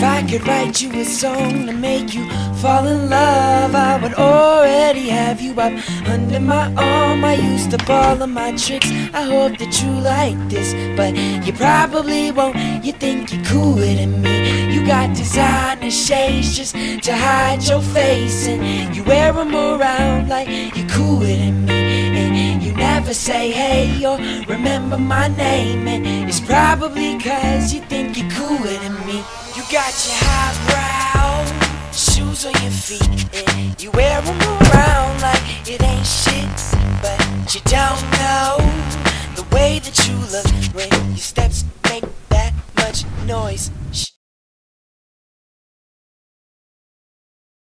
If I could write you a song to make you fall in love, I would already have you up under my arm. I used up all of my tricks. I hope that you like this, but you probably won't. You think you're cooler than me. You got designer shades just to hide your face, and you wear them around like you're cooler than me. And you never say hey or remember my name, and it's probably cause you think you're cooler than me. Got your highbrow shoes on your feet, and you wear them around like it ain't shit. But you don't know the way that you look when your steps make that much noise.